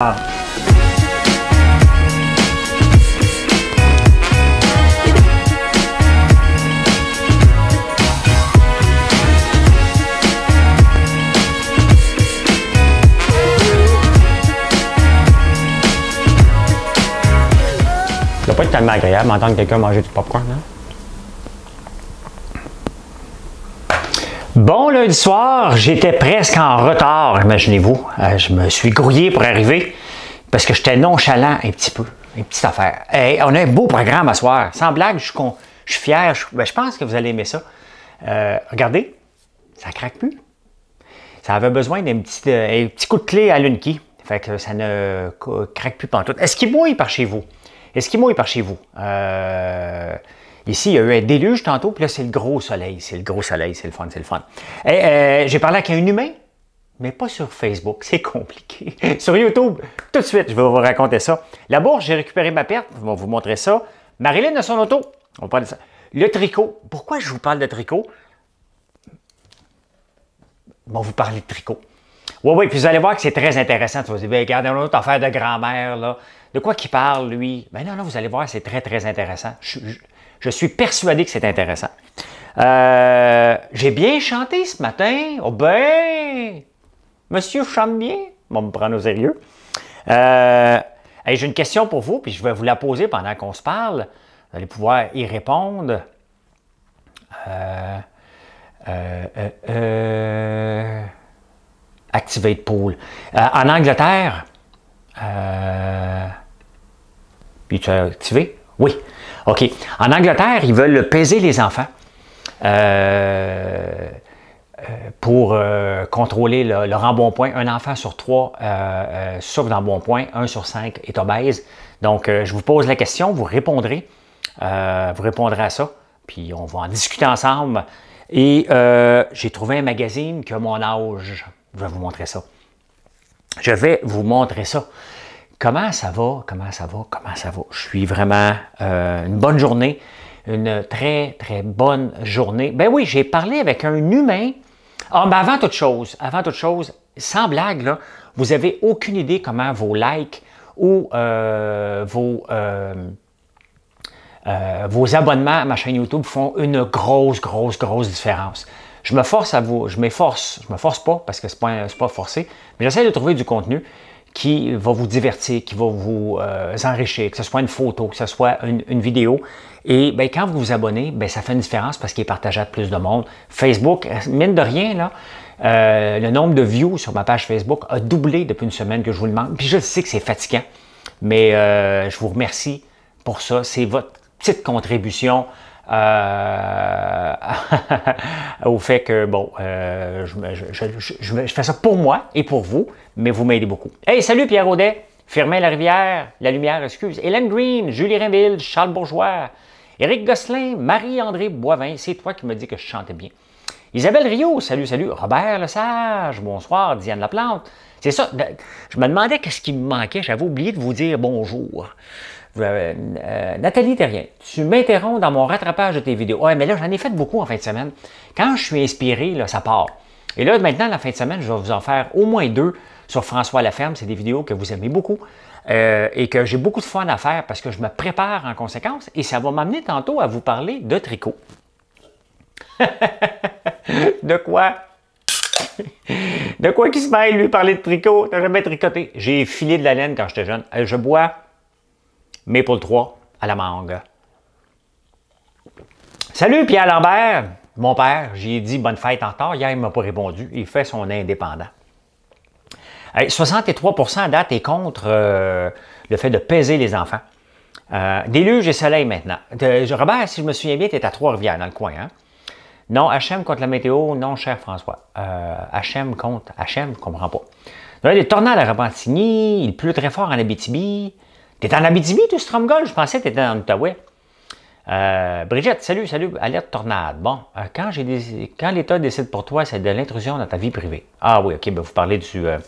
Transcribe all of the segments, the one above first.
Ça doit pas être tellement agréable d'entendre quelqu'un manger du popcorn, hein? Bon lundi soir, j'étais presque en retard, imaginez-vous. Euh, je me suis grouillé pour arriver parce que j'étais nonchalant un petit peu, une petite affaire. On a un beau programme à soir. Sans blague, je suis, je fier. Je, ben, je pense que vous allez aimer ça. Euh, regardez, ça craque plus. Ça avait besoin d'un petit, euh, petit coup de clé à l'une-key. Fait que ça ne craque plus pantoute. Est-ce qu'il mouille par chez vous? Est-ce qu'il mouille par chez vous? Ici, il y a eu un déluge tantôt, puis là, c'est le gros soleil. C'est le gros soleil, c'est le fun, c'est le fun. Et, euh, J'ai parlé avec un humain, mais pas sur Facebook. C'est compliqué. sur YouTube, tout de suite, je vais vous raconter ça. La bourse, j'ai récupéré ma perte. Je vais vous montrer ça. Marilyn a son auto. On va parler de ça. Le tricot. Pourquoi je vous parle de tricot? Bon, vous parler de tricot. Oui, oui, puis vous allez voir que c'est très intéressant. Tu vas dire, ben, regardez, une autre affaire de grand-mère, là. De quoi qu'il parle, lui? Ben non, non, vous allez voir, c'est très, très intéressant. Je, je- je suis persuadé que c'est intéressant. Euh, J'ai bien chanté ce matin. Oh ben! Monsieur chante bien. On me prendre au sérieux. Euh, J'ai une question pour vous, puis je vais vous la poser pendant qu'on se parle. Vous allez pouvoir y répondre. Euh, Activate Pool. En Angleterre, puis tu as activé? Oui. OK. En Angleterre, ils veulent peser les enfants euh, euh, pour euh, contrôler le, leur embonpoint. Un enfant sur trois euh, souffre d'embonpoint, un sur cinq est obèse. Donc, je vous pose la question, vous répondrez. Vous répondrez à ça, puis on va en discuter ensemble. Et j'ai trouvé un magazine qui a mon âge. Je vais vous montrer ça. Je vais vous montrer ça. Comment ça va? Comment ça va? Comment ça va? Je suis vraiment euh, une bonne journée. Une très, très bonne journée. Ben oui, j'ai parlé avec un humain. Ah, mais avant toute chose, avant toute chose, sans blague, là, vous avez aucune idée comment vos likes ou euh, vos, euh, vos abonnements à ma chaîne YouTube font une grosse, grosse, grosse différence. Je me force à vous, je m'efforce, je me force pas parce que c'est pas, pas forcé, mais j'essaie de trouver du contenu qui va vous divertir, qui va vous euh, enrichir, que ce soit une photo, que ce soit une, vidéo. Et ben, quand vous vous abonnez, ben, ça fait une différence parce qu'il est partagé à plus de monde. Facebook, mine de rien, là, euh, le nombre de views sur ma page Facebook a doublé depuis une semaine que je vous le demande. Puis je sais que c'est fatigant, mais euh, je vous remercie pour ça. C'est votre petite contribution euh, au fait que, bon, euh, je, fais ça pour moi et pour vous, mais vous m'aidez beaucoup. Hey, salut Pierre Audet, Firmin Larivière, La Lumière, excuse, Hélène Green, Julie Rainville, Charles Bourgeois, Éric Gosselin, Marie-André Boivin, c'est toi qui me dis que je chantais bien. Isabelle Rio, salut, salut. Robert Lesage, bonsoir. Diane Laplante. C'est ça. Je me demandais qu'est-ce qui me manquait. J'avais oublié de vous dire bonjour. Euh, Nathalie tu m'interromps dans mon rattrapage de tes vidéos. Ouais, mais là, j'en ai fait beaucoup en fin de semaine. Quand je suis inspiré, là, ça part. Et là, maintenant, la fin de semaine, je vais vous en faire au moins deux sur François Laferme. C'est des vidéos que vous aimez beaucoup euh, et que j'ai beaucoup de fun à faire parce que je me prépare en conséquence et ça va m'amener tantôt à vous parler de tricot. de quoi? De quoi qui se mêle, lui, parler de tricot? T'as jamais tricoté? J'ai filé de la laine quand j'étais jeune. Euh, Je bois Maple 3 à la mangue. Salut, Pierre Lambert! Mon père, j'ai dit bonne fête en retard. Hier, il ne m'a pas répondu. Il fait son indépendant. Hey, 63 à date est contre euh, le fait de peser les enfants. Euh, déluge et soleil maintenant. De- Robert, si je me souviens bien, tu es à Trois-Rivières, dans le coin. Hein? Non, HM contre la météo, non, cher François. HM contre HM, je comprends pas. Il y a des tornades à il pleut très fort en Abitibi. T'es en Abitibi, tu, Stromgol? Je pensais que t'étais en Outaouais. Euh, Brigitte, salut, salut, alerte tornade. Bon, euh, quand, des- quand l'État décide pour toi, c'est de l'intrusion dans ta vie privée. Ah oui, ok, ben vous parlez du... Euh,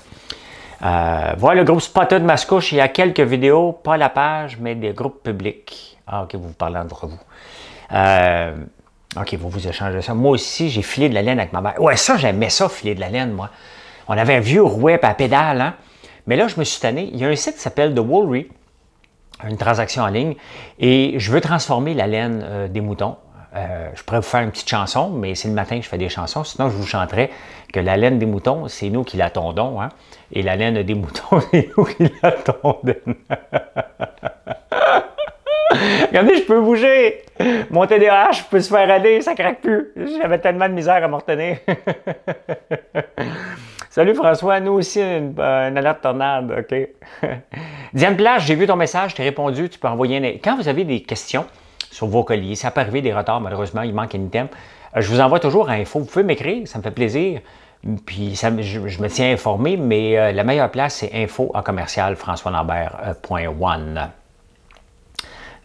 voir le groupe Spotted Mascouche, il y a quelques vidéos, pas la page, mais des groupes publics. Ah ok, vous vous parlez entre vous. Ok, vous vous échangez ça. Moi aussi, j'ai filé de la laine avec ma mère. Ouais, ça, j'aimais ça, filer de la laine, moi. On avait un vieux rouet à pédale, hein? Mais là, je me suis tanné. Il y a un site qui s'appelle The Woolry, une transaction en ligne, et je veux transformer la laine euh, des moutons. Euh, je pourrais vous faire une petite chanson, mais c'est le matin que je fais des chansons. Sinon, je vous chanterais que la laine des moutons, c'est nous qui la tondons. Hein? Et la laine des moutons, c'est nous qui la tondons. Regardez, je peux bouger. Mon TDAH peut se faire aller, ça craque plus. J'avais tellement de misère à m'en retenir. Salut François, nous aussi, une, alerte tornade, OK? Diane Plage, j'ai vu ton message, t'ai répondu, tu peux envoyer un... Quand vous avez des questions sur vos colliers, ça peut arriver des retards, malheureusement, il manque un item, euh, je vous envoie toujours un info. Vous pouvez m'écrire, ça me fait plaisir. Puis je, me tiens informé, mais euh, la meilleure place, c'est info à commercial françoislambert.one.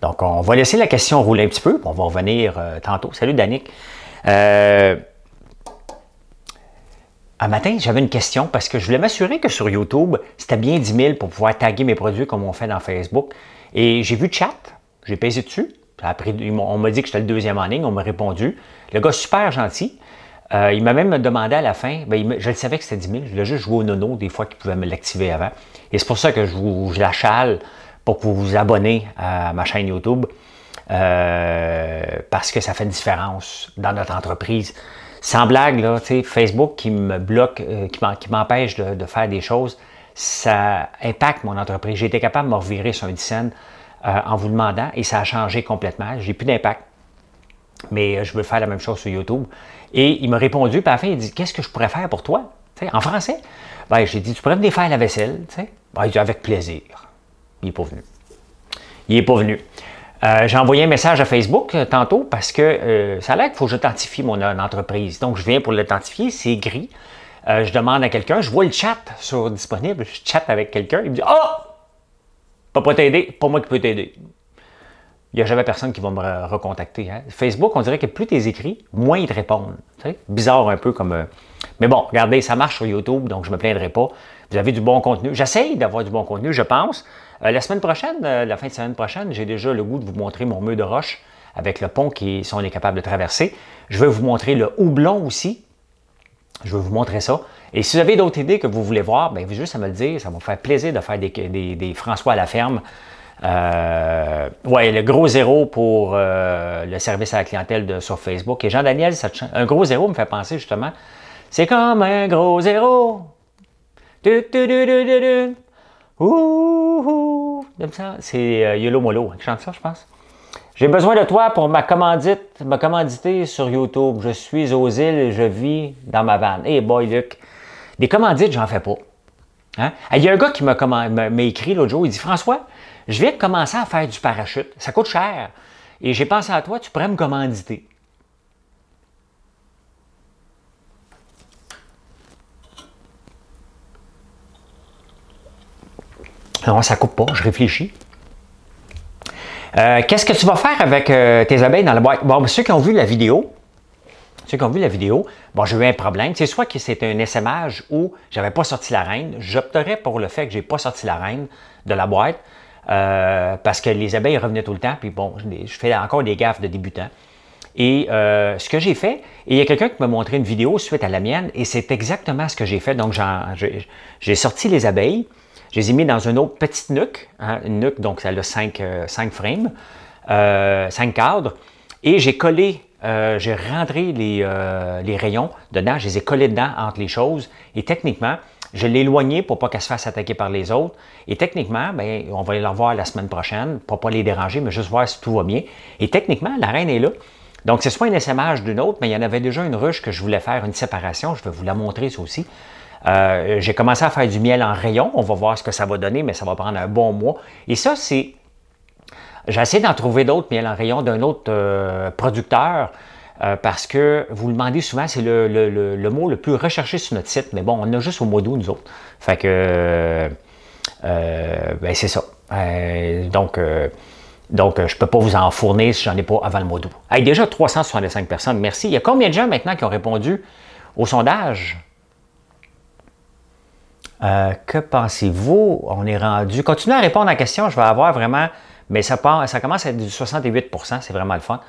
Donc, on va laisser la question rouler un petit peu, on va revenir euh, tantôt. Salut, Danick. Euh, un matin, j'avais une question parce que je voulais m'assurer que sur YouTube, c'était bien 10 000 pour pouvoir taguer mes produits comme on fait dans Facebook. Et j'ai vu chat, j'ai pesé dessus. on m'a dit que j'étais le deuxième en ligne, on m'a répondu. Le gars, super gentil. Euh, il m'a même demandé à la fin, ben, je le savais que c'était 10 000, je voulais juste jouer au nono des fois qu'il pouvait me l'activer avant. Et c'est pour ça que je, vous, je la chale pour que vous vous abonnez à ma chaîne YouTube. Euh, parce que ça fait une différence dans notre entreprise. Sans blague, là, Facebook qui me bloque, euh, qui m'empêche de, faire des choses, ça impacte mon entreprise. J'ai été capable de me revirer sur un 10 euh, en vous demandant et ça a changé complètement. J'ai plus d'impact. Mais je veux faire la même chose sur YouTube. Et il m'a répondu, puis à la fin, il dit Qu'est-ce que je pourrais faire pour toi? En français? Ben, j'ai dit Tu pourrais me faire la vaisselle ben, Il dit Avec plaisir. Il n'est pas venu. Il n'est pas venu. Euh, j'ai envoyé un message à Facebook euh, tantôt parce que euh, ça a l'air qu'il faut que j'authentifie mon entreprise. Donc, je viens pour l'authentifier, c'est gris. je demande à quelqu'un, je vois le chat sur disponible, je chatte avec quelqu'un, il me dit Ah! Oh! Pas pas t'aider, pas moi qui peux t'aider. Il n'y a jamais personne qui va me recontacter. Hein. Facebook, on dirait que plus tu es écrit, moins ils te répondent. Bizarre un peu comme. Mais bon, regardez, ça marche sur YouTube, donc je me plaindrai pas. Vous avez du bon contenu. J'essaye d'avoir du bon contenu, je pense. Euh, la semaine prochaine, euh, la fin de semaine prochaine, j'ai déjà le goût de vous montrer mon mur de roche avec le pont qui, si on est capable de traverser. Je vais vous montrer le houblon aussi. Je vais vous montrer ça. Et si vous avez d'autres idées que vous voulez voir, bien, juste à me le dire. Ça va me faire plaisir de faire des, François à la ferme. Euh, ouais, le gros zéro pour le service à la clientèle sur Facebook. Et Jean-Daniel, un gros zéro me fait penser justement, c'est comme un gros zéro. C'est euh, Yolo Molo qui chante ça, je pense. J'ai besoin de toi pour ma commandite, ma commandité sur YouTube. Je suis aux îles et je vis dans ma vanne. Hey boy, Luc, des commandites, j'en fais pas. Hein? Il y a un gars qui m'a écrit l'autre jour, il dit François, je viens de commencer à faire du parachute. Ça coûte cher. Et j'ai pensé à toi, tu pourrais me commanditer. Non, ça coupe pas, je réfléchis. Euh, qu'est-ce que tu vas faire avec euh, tes abeilles dans la boîte? Bon, ceux qui ont vu la vidéo, ceux qui ont vu la vidéo, bon, j'ai eu un problème. C'est soit que c'était un SMH ou j'avais pas sorti la reine. J'opterais pour le fait que j'ai pas sorti la reine de la boîte euh, parce que les abeilles revenaient tout le temps. Puis bon, je fais encore des gaffes de débutants. Et ce que j'ai fait, il y a quelqu'un qui m'a montré une vidéo suite à la mienne, et c'est exactement ce que j'ai fait. Donc, j'ai sorti les abeilles. Je les ai mis dans une autre petite nuque, hein, une nuque, donc ça a 5, euh, frames, 5 euh, cadres, et j'ai collé, euh, j'ai rentré les, les, rayons dedans, je les ai collés dedans entre les choses, et techniquement, je l'ai éloigné pour pas qu'elle se fasse attaquer par les autres. Et techniquement, ben, on va les revoir la semaine prochaine, pour pas les déranger, mais juste voir si tout va bien. Et techniquement, la reine est là. Donc, c'est soit une SMH d'une autre, mais il y en avait déjà une ruche que je voulais faire une séparation. Je vais vous la montrer, ça aussi. Euh, j'ai commencé à faire du miel en rayon. On va voir ce que ça va donner, mais ça va prendre un bon mois. Et ça, c'est. J'ai essayé d'en trouver d'autres miel en rayon d'un autre euh, producteur. Euh, parce que vous le demandez souvent, c'est le, mot le plus recherché sur notre site. Mais bon, on a juste au mois d'août, nous autres. Fait que, ben c'est ça. donc, donc, je ne peux pas vous en fournir si j'en ai pas avant le mois d'août. déjà 365 personnes, merci. Il y a combien de gens maintenant qui ont répondu au sondage? Euh, que pensez-vous? On est rendu. Continuez à répondre à la question, je vais avoir vraiment. Mais ça, ça commence à être du 68% c'est vraiment le fun.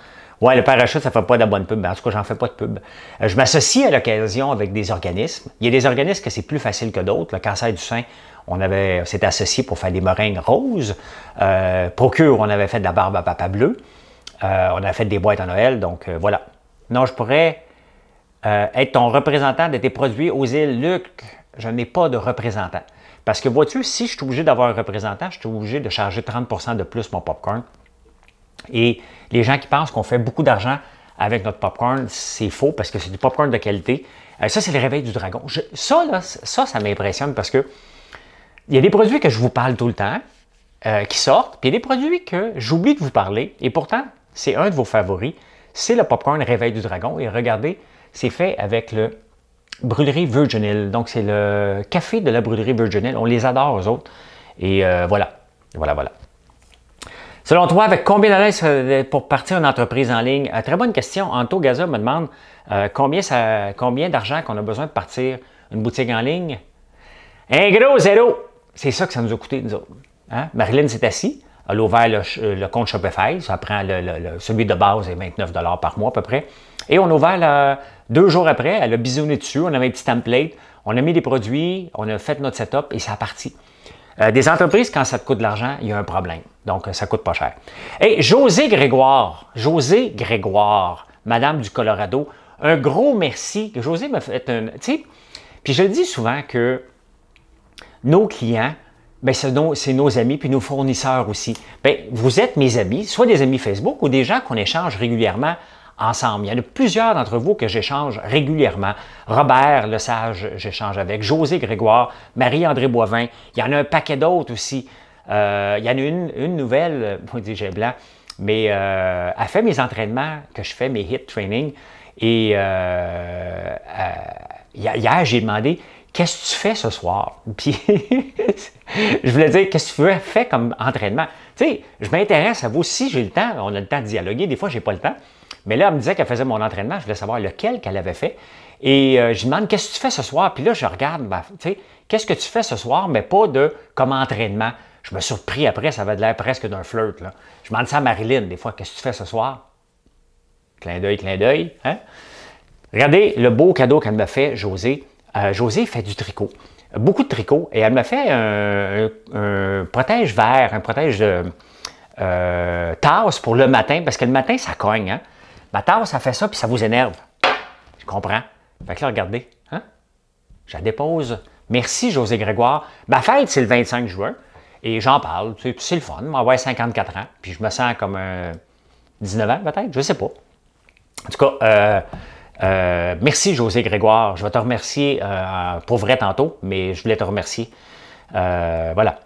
Ouais, le parachute, ça ne fait pas de bonne pub. En tout cas, j'en fais pas de pub. Euh, je m'associe à l'occasion avec des organismes. Il y a des organismes que c'est plus facile que d'autres. Le cancer du sein, on avait, s'était associé pour faire des meringues roses. Euh, Procure, on avait fait de la barbe à papa bleu. Euh, on a fait des boîtes à Noël, donc euh, voilà. Non, je pourrais être ton représentant de tes produits aux îles Luc. Je n'ai pas de représentant. Parce que vois-tu, si je suis obligé d'avoir un représentant, je suis obligé de charger 30% de plus mon popcorn. Et les gens qui pensent qu'on fait beaucoup d'argent avec notre popcorn, c'est faux parce que c'est du popcorn de qualité. Euh, ça, c'est le réveil du dragon. ça, là, ça, ça m'impressionne parce que il y a des produits que je vous parle tout le temps euh, qui sortent, puis il y a des produits que j'oublie de vous parler, et pourtant, c'est un de vos favoris. C'est le popcorn Réveil du Dragon. Et regardez, c'est fait avec le Brûlerie Virginal. Donc, c'est le café de la Brûlerie Virginal. On les adore, eux autres. Et euh, voilà. Voilà, voilà. Selon toi, avec combien de pour partir une entreprise en ligne? Euh, très bonne question. Anto Gaza me demande euh, combien, combien d'argent qu'on a besoin de partir une boutique en ligne? Un gros zéro! C'est ça que ça nous a coûté, nous autres. Hein? Marilyn s'est assise, elle a ouvert le, compte Shopify, ça prend celui de base est 29 par mois à peu près. Et on a ouvert deux jours après, elle a bisouné dessus, on avait un petit template, on a mis des produits, on a fait notre setup et ça parti. Euh, des entreprises, quand ça te coûte de l'argent, il y a un problème. Donc, ça ne coûte pas cher. Et José Grégoire, José Grégoire, Madame du Colorado, un gros merci. José m'a fait un. Tu sais, puis je le dis souvent que nos clients, ben c'est nos, amis, puis nos fournisseurs aussi. Bien, vous êtes mes amis, soit des amis Facebook ou des gens qu'on échange régulièrement ensemble. Il y en a plusieurs d'entre vous que j'échange régulièrement. Robert Le Sage, j'échange avec. José Grégoire, Marie-André Boivin. Il y en a un paquet d'autres aussi. Euh, il y en a une, une nouvelle, moi dis j'ai blanc, mais euh, elle fait mes entraînements que je fais, mes hit training. Et euh, hier, j'ai demandé Qu'est-ce que tu fais ce soir? Puis, je voulais dire, qu'est-ce que tu fais comme entraînement? Tu sais, je m'intéresse à vous. Si j'ai le temps, on a le temps de dialoguer. Des fois, je n'ai pas le temps. Mais là, elle me disait qu'elle faisait mon entraînement. Je voulais savoir lequel qu'elle avait fait. Et euh, je lui demande qu'est-ce que tu fais ce soir? Puis là, je regarde, ben, tu sais, qu'est-ce que tu fais ce soir, mais pas de comme entraînement. Je me suis surpris après, ça avait l'air presque d'un flirt. Là. Je demande ça à Marilyn, des fois, qu'est-ce que tu fais ce soir? Clin d'œil, clin d'œil. Hein? Regardez le beau cadeau qu'elle m'a fait, José. Euh, José fait du tricot. Beaucoup de tricot. Et elle m'a fait un, protège vert, un protège euh, tasse pour le matin, parce que le matin, ça cogne. Hein? Ma tasse, ça fait ça, puis ça vous énerve. Je comprends. Fait que là, regardez. Hein? Je la dépose. Merci, José Grégoire. Ma fête, c'est le 25 juin. Et j'en parle. C'est le fun. M'envoie 54 ans. Puis je me sens comme un 19 ans, peut-être. Je sais pas. En tout cas, euh, euh, merci, José Grégoire. Je vais te remercier euh, pour vrai tantôt, mais je voulais te remercier. voilà.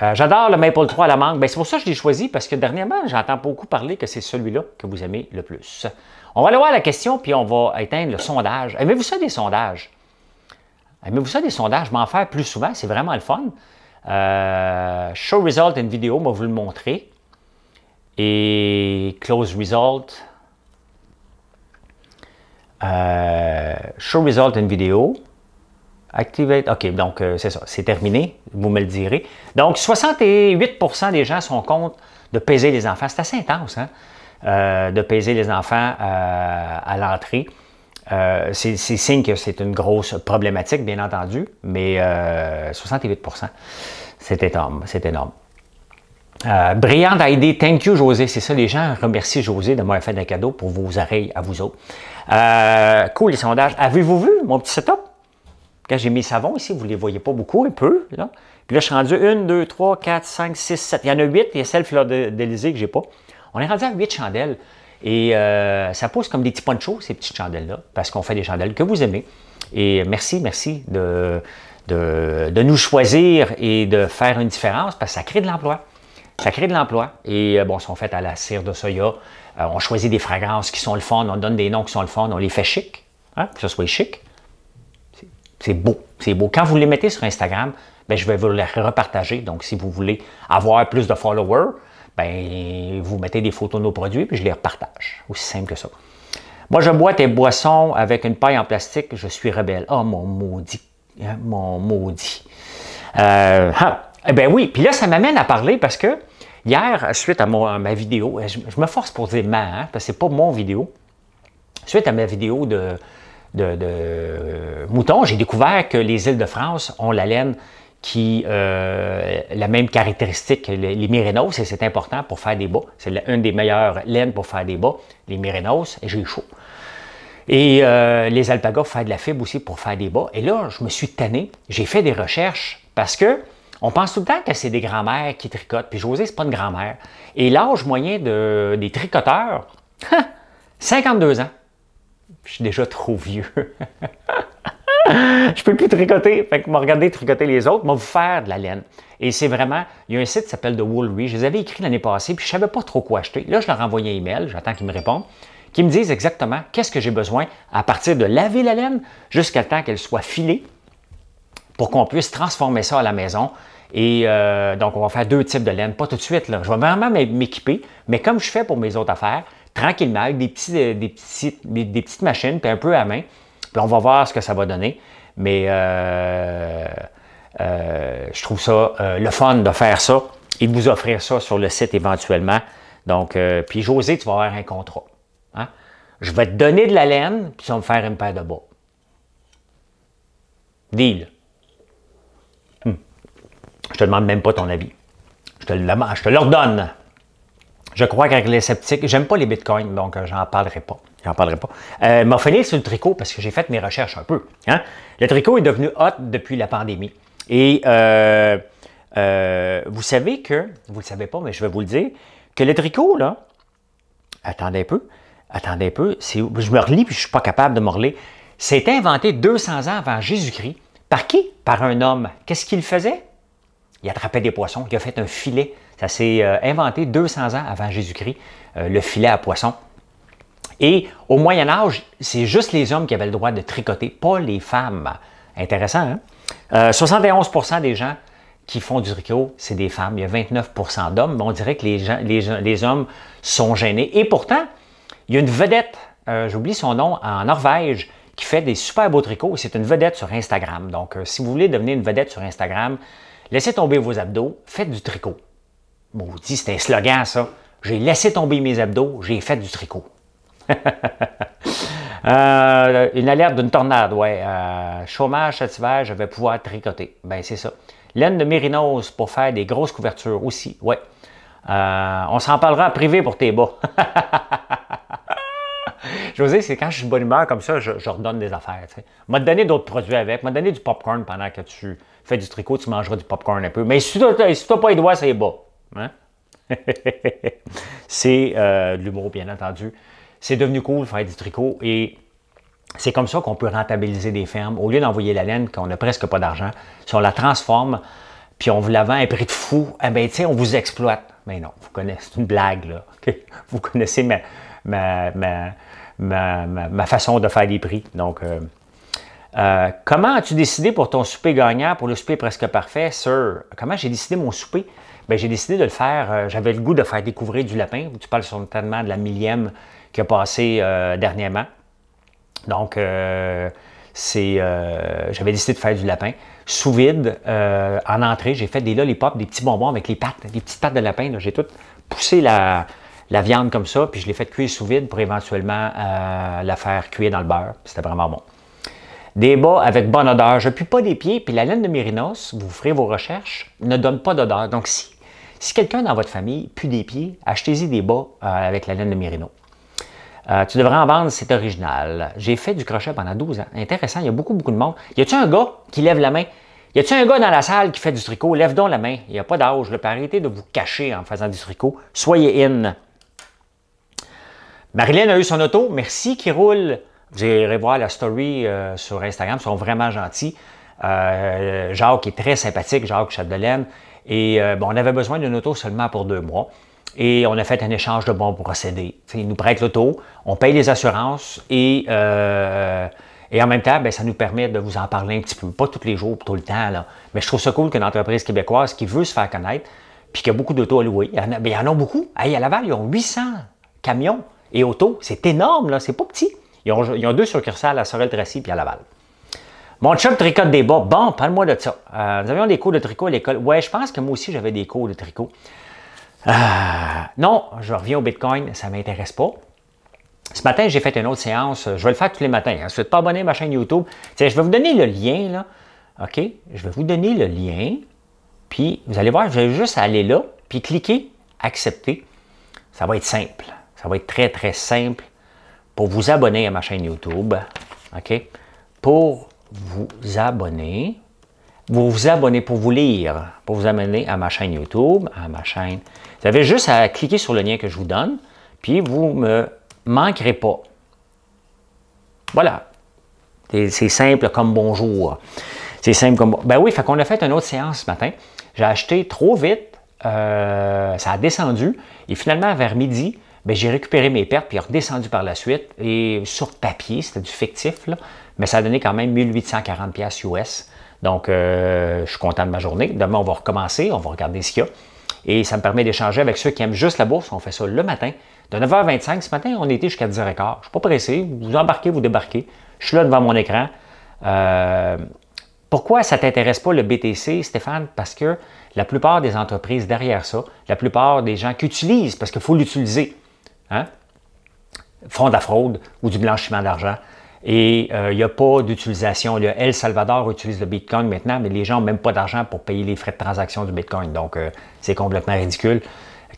Euh, j'adore le Maple 3 à la mangue. Ben, c'est pour ça que je l'ai choisi, parce que dernièrement, j'entends beaucoup parler que c'est celui-là que vous aimez le plus. On va aller voir la question, puis on va éteindre le sondage. Aimez-vous ça des sondages? Aimez-vous ça des sondages? M'en faire plus souvent, c'est vraiment le fun. Euh, show result in vidéo, on va vous le montrer. Et close result. Euh, show result in vidéo. Activate. OK, donc euh, c'est ça, c'est terminé. Vous me le direz. Donc, 68% des gens sont contre de peser les enfants. C'est assez intense, hein? Euh, de peser les enfants euh, à l'entrée. c'est signe que c'est une grosse problématique, bien entendu, mais 68% c'est énorme. C'est énorme. brillante idée. Thank you, José. C'est ça, les gens remercient José de m'avoir fait un cadeau pour vos oreilles à vous autres. Cool, les sondages. Avez-vous vu mon petit setup? Quand j'ai mis savons ici, vous ne les voyez pas beaucoup, un peu. Là. Puis là, je suis rendu 1, 2, 3, 4, 5, 6, 7. Il y en a 8. Il y a celle fleur d'Élysée que je n'ai pas. On est rendu à 8 chandelles. Et euh, ça pousse comme des petits ponchos, ces petites chandelles-là, parce qu'on fait des chandelles que vous aimez. Et merci, merci de, de, nous choisir et de faire une différence, parce que ça crée de l'emploi. Ça crée de l'emploi. Et euh, bon, sont faites à la cire de soya. Euh, on choisit des fragrances qui sont le fun. On donne des noms qui sont le fun. On les fait chic. Hein, que ce soit chic. C'est beau, c'est beau. Quand vous les mettez sur Instagram, ben, je vais vous les repartager. Donc, si vous voulez avoir plus de followers, ben, vous mettez des photos de nos produits, puis je les repartage. Aussi simple que ça. Moi, je bois tes boissons avec une paille en plastique, je suis rebelle. Oh, mon maudit. Hein, mon maudit. Euh, ah, eh ben oui, puis là, ça m'amène à parler parce que hier, suite à, ma vidéo, je, me force pour dire ma, hein, parce que c'est pas mon vidéo. Suite à ma vidéo de, de, moutons, j'ai découvert que les îles de France ont la laine qui euh, la même caractéristique que les, mérinos, et c'est important pour faire des bas. C'est une des meilleures laines pour faire des bas, les mérinos, et j'ai chaud. Et euh, les alpagas, faire de la fibre aussi pour faire des bas. Et là, je me suis tanné, j'ai fait des recherches parce que on pense tout le temps que c'est des grands-mères qui tricotent. Puis José, c'est pas une grand-mère. Et l'âge moyen de, des tricoteurs, 52 ans. Je suis déjà trop vieux. je peux plus tricoter. Fait que m'a regardé tricoter les autres, m'a vous faire de la laine. Et c'est vraiment, il y a un site qui s'appelle The Woolry. Je les avais écrits l'année passée, puis je savais pas trop quoi acheter. Là, je leur ai envoyé un email, j'attends qu'ils me répondent, qu'ils me disent exactement qu'est-ce que j'ai besoin à partir de laver la laine jusqu'à temps qu'elle soit filée pour qu'on puisse transformer ça à la maison. Et euh, donc, on va faire deux types de laine, pas tout de suite. Là. Je vais vraiment m'équiper, mais comme je fais pour mes autres affaires, tranquillement, avec des, petits, euh, des, des, petites machines, puis un peu à main. Puis on va voir ce que ça va donner. Mais euh, je trouve ça le fun de faire ça et de vous offrir ça sur le site éventuellement. Donc, puis José, tu vas avoir un contrat. Hein? Je vais te donner de la laine, puis tu vas me faire une paire de bas. Deal. Je te demande même pas ton avis. Je te, je te l'ordonne. Je crois qu'avec les sceptiques, j'aime pas les bitcoins, donc euh, j'en parlerai pas. J'en parlerai pas. Euh, m'a fini sur le tricot parce que j'ai fait mes recherches un peu. Hein. Le tricot est devenu hot depuis la pandémie. Et euh, euh, vous savez que, vous le savez pas, mais je vais vous le dire, que le tricot, là, attendez un peu, attendez un peu, je me relis puis je suis pas capable de me relire. C'est inventé 200 ans avant Jésus-Christ. Par qui? Par un homme. Qu'est-ce qu'il faisait? Il attrapait des poissons, il a fait un filet. Ça s'est euh, inventé 200 ans avant Jésus-Christ, euh, le filet à poisson. Et au Moyen Âge, c'est juste les hommes qui avaient le droit de tricoter, pas les femmes. Intéressant, hein? 71% euh, des gens qui font du tricot, c'est des femmes. Il y a 29% d'hommes, mais on dirait que les, gens, les, hommes sont gênés. Et pourtant, il y a une vedette, j'oublie son nom, en Norvège, qui fait des super beaux tricots. C'est une vedette sur Instagram. Donc, si vous voulez devenir une vedette sur Instagram, Laissez tomber vos abdos, faites du tricot. Maudit, c'est un slogan, ça. J'ai laissé tomber mes abdos, j'ai fait du tricot. Euh, une alerte d'une tornade, ouais. Euh, chômage cet hiver, je vais pouvoir tricoter. Ben, c'est ça. Laine de mérinos pour faire des grosses couvertures aussi, ouais. Euh, on s'en parlera en privé pour tes bas. José, c'est quand je suis de bonne humeur comme ça, je, redonne des affaires. M'a donné d'autres produits avec, m'a donné du popcorn pendant que tu fais du tricot, tu mangeras du popcorn un peu. Mais si tu n'as pas les doigts, c'est bas. Hein? c'est euh, de l'humour, bien entendu. C'est devenu cool faire du tricot et c'est comme ça qu'on peut rentabiliser des fermes. Au lieu d'envoyer la laine, qu'on n'a presque pas d'argent, si on la transforme, puis on vous la vend à un prix de fou, eh bien, on vous exploite. Mais non, vous connaissez, c'est une blague, là. Vous connaissez ma, ma, façon de faire des prix. Donc, euh, euh, comment as-tu décidé pour ton souper gagnant, pour le souper presque parfait, sir? Comment j'ai décidé mon souper? Ben, j'ai décidé de le faire, euh, j'avais le goût de faire découvrir du lapin. Tu parles certainement de la millième qui a passé dernièrement. Donc, c'est, j'avais décidé de faire du lapin. Sous vide, en entrée, j'ai fait des lollipops, des petits bonbons avec les pattes, des petites pattes de lapin. J'ai tout poussé la, la, viande comme ça, puis je l'ai fait cuire sous vide pour éventuellement la faire cuire dans le beurre. C'était vraiment bon. Des bas avec bonne odeur. Je ne pue pas des pieds, puis la laine de mérinos, vous ferez vos recherches, ne donne pas d'odeur. Donc, si, si quelqu'un dans votre famille pue des pieds, achetez-y des bas euh, avec la laine de mérino. Euh, tu devrais en vendre, c'est original. J'ai fait du crochet pendant 12 ans. Intéressant, il y a beaucoup, beaucoup de monde. Y a-tu un gars qui lève la main? Y a-tu un gars dans la salle qui fait du tricot? Lève donc la main. Il n'y a pas d'âge. Arrêtez de vous cacher en faisant du tricot. Soyez in. Marilyn a eu son auto. Merci qui roule. Vous irez voir la story euh, sur Instagram, ils sont vraiment gentils. Euh, Jacques est très sympathique, Jacques Chapdelaine. Et euh, bon, on avait besoin d'une auto seulement pour deux mois. Et on a fait un échange de bons procédés. Ils nous prêtent l'auto, on paye les assurances et, et en même temps, ben, ça nous permet de vous en parler un petit peu. Pas tous les jours, tout le temps. Là. Mais je trouve ça cool qu'une entreprise québécoise qui veut se faire connaître, puis qu'il y a beaucoup d'autos à louer. Il y en a, ben, y en beaucoup. à Laval, ils ont 800 camions et autos. C'est énorme, là. C'est pas petit. Ils ont, deux succursales à Sorel-Tracy et à Laval. Mon chum tricote des bas. Bon, parle-moi de ça. Euh, nous avions des cours de tricot à l'école. Ouais, je pense que moi aussi, j'avais des cours de tricot. Euh, non, je reviens au Bitcoin, ça ne m'intéresse pas. Ce matin, j'ai fait une autre séance. Je vais le faire tous les matins. Hein. Si vous n'êtes pas abonné à ma chaîne YouTube, je vais vous donner le lien. Là. OK? Je vais vous donner le lien. Puis, vous allez voir, je vais juste aller là, puis cliquer Accepter. Ça va être simple. Ça va être très, très simple pour vous abonner à ma chaîne YouTube. OK? Pour vous abonner, vous vous abonnez pour vous lire, pour vous amener à ma chaîne YouTube, à ma chaîne. Vous avez juste à cliquer sur le lien que je vous donne, puis vous ne me manquerez pas. Voilà. C'est simple comme bonjour. C'est simple comme. Ben oui, fait qu'on a fait une autre séance ce matin. J'ai acheté trop vite, euh, ça a descendu, et finalement, vers midi, j'ai récupéré mes pertes, puis redescendu par la suite. Et sur papier, c'était du fictif, là, mais ça a donné quand même 1840 pièces US. Donc, euh, je suis content de ma journée. Demain, on va recommencer, on va regarder ce qu'il y a. Et ça me permet d'échanger avec ceux qui aiment juste la bourse. On fait ça le matin. De 9h25, ce matin, on était jusqu'à 10h15. Je ne suis pas pressé. Vous embarquez, vous débarquez. Je suis là devant mon écran. Euh, pourquoi ça ne t'intéresse pas le BTC, Stéphane? Parce que la plupart des entreprises derrière ça, la plupart des gens qui utilisent, parce qu'il faut l'utiliser, hein, font de la fraude ou du blanchiment d'argent. Et euh, il n'y a pas d'utilisation. El Salvador utilise le Bitcoin maintenant, mais les gens n'ont même pas d'argent pour payer les frais de transaction du Bitcoin. Donc, euh, c'est complètement ridicule.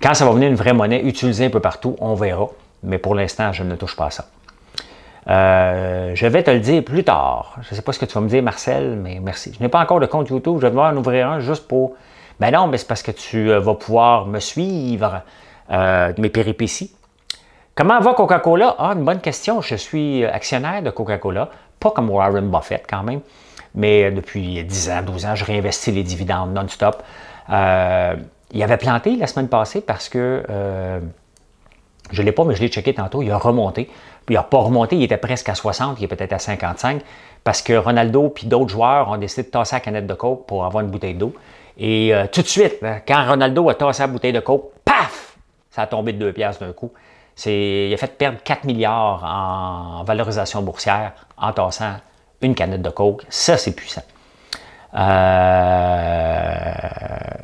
Quand ça va venir une vraie monnaie utilisée un peu partout, on verra. Mais pour l'instant, je ne touche pas à ça. Euh, je vais te le dire plus tard. Je ne sais pas ce que tu vas me dire, Marcel, mais merci. Je n'ai pas encore de compte YouTube. Je vais devoir en ouvrir un juste pour. Ben non, mais c'est parce que tu vas pouvoir me suivre mes péripéties. Comment va Coca-Cola? Ah, une bonne question. Je suis actionnaire de Coca-Cola, pas comme Warren Buffett quand même, mais depuis 10 ans, 12 ans, je réinvestis les dividendes non-stop. Euh, il avait planté la semaine passée parce que euh, je ne l'ai pas, mais je l'ai checké tantôt. Il a remonté. Puis il n'a pas remonté, il était presque à 60, il est peut-être à 55, parce que Ronaldo et d'autres joueurs ont décidé de tasser la canette de coke pour avoir une bouteille d'eau. Et euh, tout de suite, quand Ronaldo a tassé la bouteille de coke, paf! Ça a tombé de deux piastres d'un coup il a fait perdre 4 milliards en valorisation boursière en tassant une canette de coke. Ça, c'est puissant. Euh,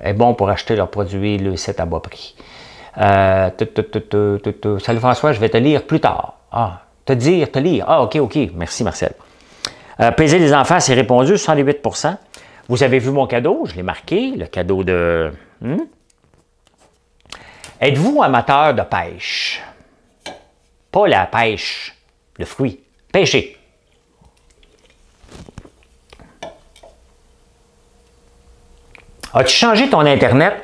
est bon pour acheter leurs produits, le site à bas prix. Euh, Salut François, je vais te lire plus tard. Ah, te dire, te lire. Ah, OK, OK. Merci, Marcel. Euh, Paiser les enfants, c'est répondu, 108% Vous avez vu mon cadeau, je l'ai marqué, le cadeau de... Hmm? Êtes-vous amateur de pêche? Pas la pêche, le fruit. Pêcher. As-tu changé ton Internet?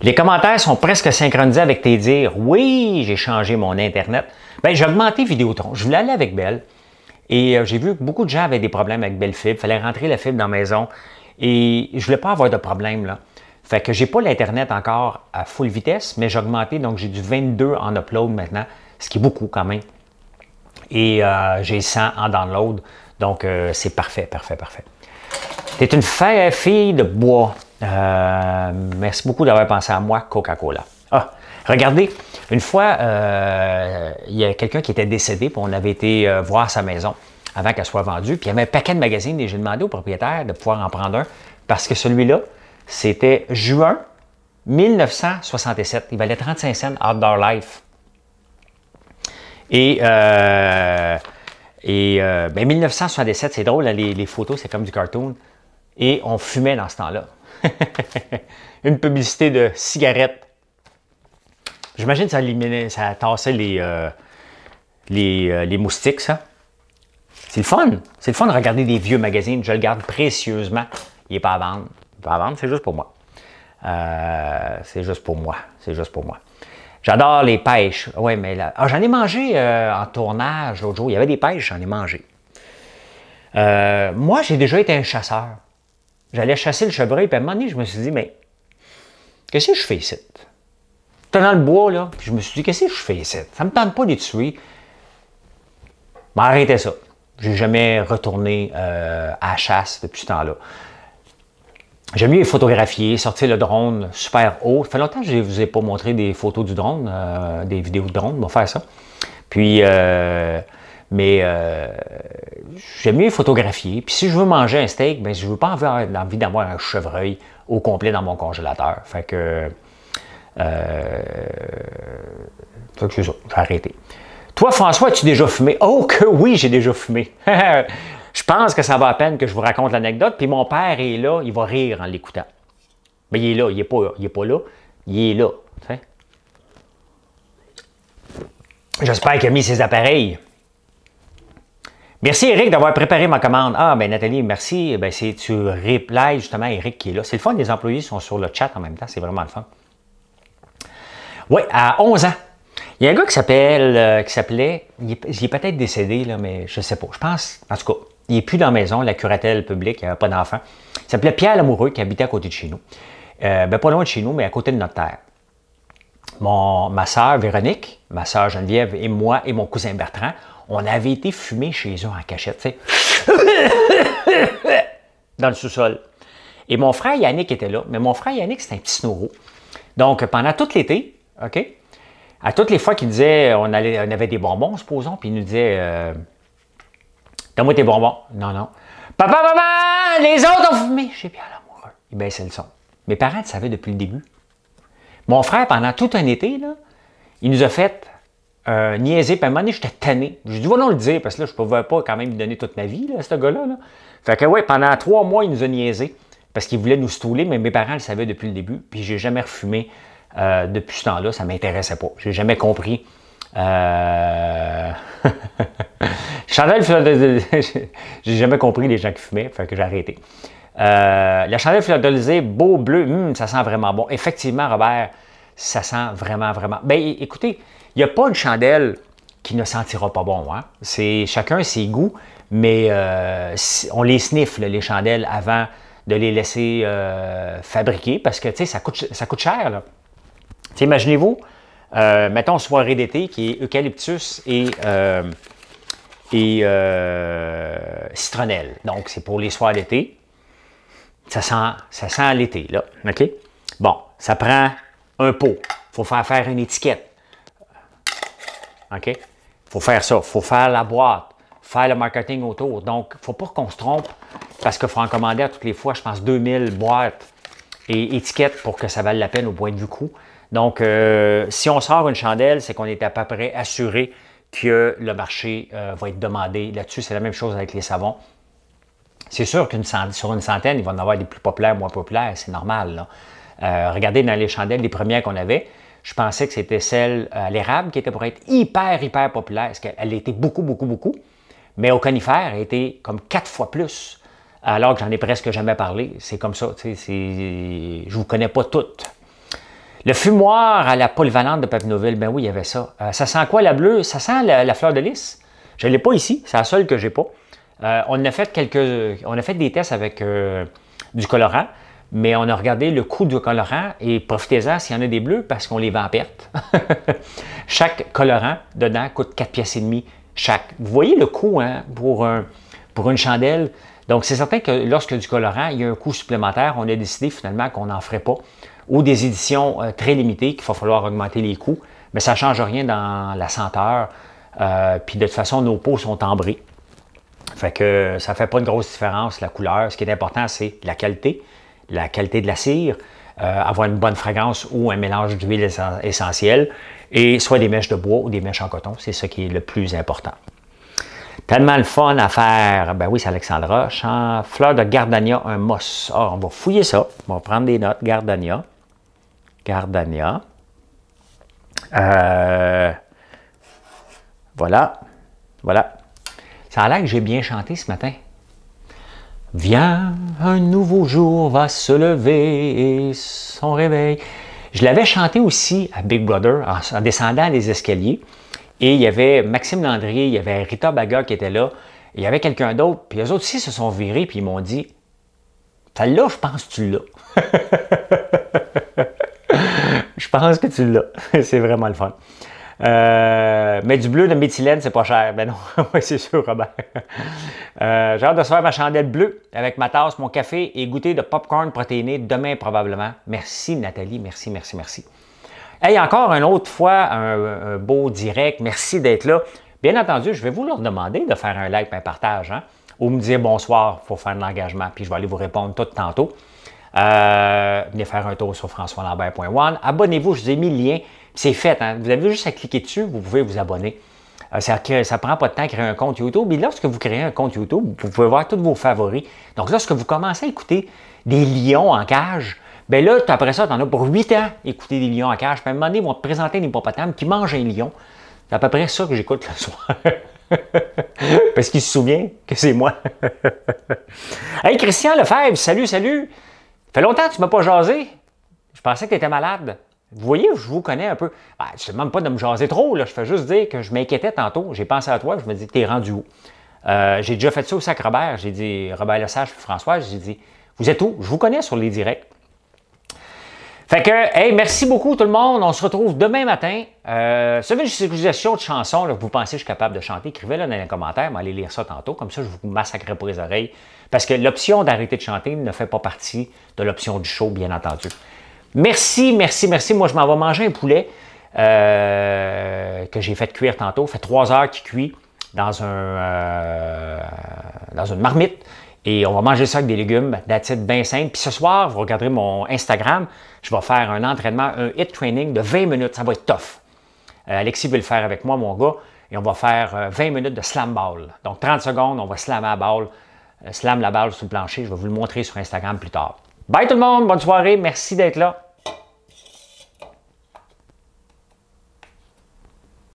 Les commentaires sont presque synchronisés avec tes dires. Oui, j'ai changé mon Internet. Bien, j'ai augmenté Vidéotron. Je voulais aller avec Belle. Et euh, j'ai vu que beaucoup de gens avaient des problèmes avec Belle Fibre. Il fallait rentrer la fibre dans la maison. Et je ne voulais pas avoir de problème. Là. Fait que j'ai pas l'Internet encore à full vitesse, mais j'ai augmenté. Donc, j'ai du 22 en upload maintenant ce qui est beaucoup quand même. Et euh, j'ai 100 en download, donc euh, c'est parfait, parfait, parfait. Tu es une fille de bois. Euh, merci beaucoup d'avoir pensé à moi, Coca-Cola. Ah, regardez, une fois, il y a quelqu'un qui était décédé, puis on avait été voir sa maison avant qu'elle soit vendue, puis il y avait un paquet de magazines, et j'ai demandé au propriétaire de pouvoir en prendre un, parce que celui-là, c'était juin 1967. Il valait 35 cents Outdoor Life. Et, euh, et 1977, euh, ben, c'est drôle, les, photos, c'est comme du cartoon. Et on fumait dans ce temps-là. Une publicité de cigarettes. J'imagine que ça, éliminait, ça tassait les, euh, les, les, moustiques, ça. C'est le fun. C'est le fun de regarder des vieux magazines. Je le garde précieusement. Il n'est pas à vendre. Il n'est pas à vendre, c'est juste pour moi. c'est juste pour moi. C'est juste pour moi. J'adore les pêches. Oui, mais. Ah, j'en ai mangé euh, en tournage l'autre jour. Il y avait des pêches, j'en ai mangé. Euh, moi, j'ai déjà été un chasseur. J'allais chasser le chevreuil, puis à un moment donné, je me suis dit, mais qu'est-ce que je fais ici? J'étais dans le bois, là, puis je me suis dit, qu'est-ce que je fais ici? Ça me tente pas de les tuer. Ben, arrêtez ça. J'ai jamais retourné euh, à la chasse depuis ce temps-là. J'aime mieux photographier, sortir le drone super haut. Ça fait longtemps que je ne vous ai pas montré des photos du drone, euh, des vidéos de drone. On va faire ça. Puis, euh, mais euh, j'aime mieux photographier. Puis si je veux manger un steak, ben, je ne veux pas avoir envie d'avoir un chevreuil au complet dans mon congélateur. Fait que. Euh, c'est ça, j'ai. Toi, François, as-tu déjà fumé? Oh que oui, j'ai déjà fumé. je pense que ça va à peine que je vous raconte l'anecdote, puis mon père est là, il va rire en l'écoutant. Mais il est là, il n'est pas, il est pas là, il est là. J'espère qu'il a mis ses appareils. Merci Eric d'avoir préparé ma commande. Ah, ben Nathalie, merci. Ben, c'est, tu replies justement Eric qui est là. C'est le fun, les employés sont sur le chat en même temps. C'est vraiment le fun. Oui, à 11 ans. Il y a un gars qui s'appelle, euh, qui s'appelait, il est, peut-être décédé, là, mais je ne sais pas. Je pense, en tout cas, il n'est plus dans la maison, la curatelle publique, il n'y avait pas d'enfant. Il s'appelait Pierre Lamoureux, qui habitait à côté de chez nous. Euh, ben, pas loin de chez nous, mais à côté de notre terre. Mon, ma soeur Véronique, ma soeur Geneviève et moi et mon cousin Bertrand, on avait été fumés chez eux en cachette, tu sais. dans le sous-sol. Et mon frère Yannick était là, mais mon frère Yannick, c'est un petit snouro. Donc, pendant tout l'été, OK, à toutes les fois qu'il disait, on, allait, on avait des bonbons, supposons, puis il nous disait, euh, donne-moi tes bonbons. Non, non. Papa, maman, les autres ont fumé. J'ai bien l'amoureux. Il baissait le son. Mes parents le savaient depuis le début. Mon frère, pendant tout un été, il nous a fait euh, niaiser. Puis à un moment donné, j'étais tanné. J'ai dit, voilà le dire, parce que là, je ne pouvais pas quand même lui donner toute ma vie, là, ce gars-là. Là. Fait que, ouais, pendant trois mois, il nous a niaisé parce qu'il voulait nous stouler, mais mes parents le savaient depuis le début. Puis j'ai jamais refumé euh, depuis ce temps-là. Ça ne m'intéressait pas. J'ai jamais compris. Euh... chandelle j'ai jamais compris les gens qui fumaient, fait que j'ai arrêté. Euh, la chandelle fluodolisée, beau bleu, hum, ça sent vraiment bon. Effectivement, Robert, ça sent vraiment, vraiment. Ben, écoutez, il n'y a pas une chandelle qui ne sentira pas bon. Hein? C'est chacun ses goûts, mais euh, on les sniffe, les chandelles, avant de les laisser fabriquer parce que ça coûte, ça coûte cher. Imaginez-vous, euh, mettons soirée d'été qui est eucalyptus et, et citronnelle. Donc, c'est pour les soirs d'été. Ça sent, ça sent l'été, là. OK? Bon, ça prend un pot. Il faut faire faire une étiquette. OK? Il faut faire ça. Il faut faire la boîte, faire le marketing autour. Donc, il ne faut pas qu'on se trompe parce qu'il faut en commander à toutes les fois, je pense, 2000 boîtes et étiquettes pour que ça vaille la peine au point de vue coût. Donc, euh, si on sort une chandelle, c'est qu'on est à peu près assuré que le marché euh, va être demandé. Là-dessus, c'est la même chose avec les savons. C'est sûr qu'une sur une centaine, il va en avoir des plus populaires, moins populaires, c'est normal. Euh, regardez dans les chandelles, les premières qu'on avait, je pensais que c'était celle à l'érable qui était pour être hyper, hyper populaire, parce qu'elle était beaucoup, beaucoup, beaucoup. Mais au conifère, elle était comme quatre fois plus, alors que j'en ai presque jamais parlé. C'est comme ça, tu sais, je ne vous connais pas toutes. Le fumoir à la polyvalente de Papineauville, ben oui, il y avait ça. Euh, ça sent quoi la bleue? Ça sent la, fleur de lys. Je ne l'ai pas ici, c'est la seule que j'ai pas. Euh, on, a fait quelques, on a fait des tests avec euh, du colorant mais on a regardé le coût du colorant et profitez-en s'il y en a des bleus parce qu'on les vend à perte. chaque colorant dedans coûte 4 pièces et demie chaque. Vous voyez le coût hein, pour, pour une chandelle? Donc, c'est certain que lorsque du colorant, il y a un coût supplémentaire. On a décidé finalement qu'on n'en ferait pas. Ou des éditions euh, très limitées qu'il va falloir augmenter les coûts. Mais ça ne change rien dans la senteur. Euh, puis de toute façon, nos peaux sont ambrées. Fait que ça ne fait pas une grosse différence la couleur. Ce qui est important, c'est la qualité la qualité de la cire, euh, avoir une bonne fragrance ou un mélange d'huile essentielle, et soit des mèches de bois ou des mèches en coton, c'est ce qui est le plus important. Tellement le fun à faire. Ben oui, c'est Alexandra. fleur de gardania, un moss. Ah, on va fouiller ça. On va prendre des notes. Gardania. Gardania. Euh, voilà. Voilà. Ça a l'air que j'ai bien chanté ce matin. Viens, un nouveau jour va se lever et son réveil. Je l'avais chanté aussi à Big Brother en, descendant les escaliers. Et il y avait Maxime Landry, il y avait Rita Baga qui était là, il y avait quelqu'un d'autre. Puis eux autres aussi se sont virés, puis ils m'ont dit Celle-là, je pense tu l'as. je pense que tu l'as. C'est vraiment le fun. Euh, mais du bleu de méthylène, c'est pas cher. Ben non, oui, c'est sûr, Robert. Euh, j'ai hâte de se faire ma chandelle bleue avec ma tasse, mon café et goûter de popcorn protéiné demain probablement. Merci Nathalie, merci, merci, merci. Hey, encore une autre fois, un, beau direct. Merci d'être là. Bien entendu, je vais vous leur demander de faire un like un partage. Hein, ou me dire bonsoir pour faire de l'engagement, puis je vais aller vous répondre tout tantôt. Euh, venez faire un tour sur françoislambert.one. Abonnez-vous, je vous ai mis le lien. C'est fait. Hein? Vous avez juste à cliquer dessus, vous pouvez vous abonner. Euh, ça ne prend pas de temps à créer un compte YouTube. Et lorsque vous créez un compte YouTube, vous pouvez voir tous vos favoris. Donc, lorsque vous commencez à écouter des lions en cage, ben là, après ça, tu en as pour 8 ans écouter des lions en cage. Puis à un moment donné, ils vont te présenter un hippopotame qui mange un lion. C'est à peu près ça que j'écoute le soir. Parce qu'il se souvient que c'est moi. hey, Christian Lefebvre, salut, salut. Fait longtemps que tu ne m'as pas jasé. Je pensais que tu étais malade. Vous voyez, je vous connais un peu. Ben, je ne demande pas de me jaser trop, là. je fais juste dire que je m'inquiétais tantôt. J'ai pensé à toi, je me dis, tu es rendu où? Euh, j'ai déjà fait ça au sac Robert. J'ai dit, Robert Lesage François, j'ai dit, vous êtes où? Je vous connais sur les directs. Fait que, hey, merci beaucoup tout le monde. On se retrouve demain matin. Euh, si vous avez une suggestion de chanson que vous pensez que je suis capable de chanter, écrivez-le dans les commentaires. Va aller lire ça tantôt. Comme ça, je vous massacrerai pour les oreilles. Parce que l'option d'arrêter de chanter ne fait pas partie de l'option du show, bien entendu. Merci, merci, merci. Moi, je m'en vais manger un poulet euh, que j'ai fait cuire tantôt. Ça fait trois heures qu'il cuit dans, un, euh, dans une marmite. Et on va manger ça avec des légumes, d'attitude bien simple. Puis ce soir, vous regarderez mon Instagram, je vais faire un entraînement, un hit training de 20 minutes. Ça va être tough. Euh, Alexis veut le faire avec moi, mon gars, et on va faire 20 euh, minutes de slam ball. Donc 30 secondes, on va slammer la balle, euh, slam la balle sur le plancher. Je vais vous le montrer sur Instagram plus tard. Bye tout le monde, bonne soirée, merci d'être là.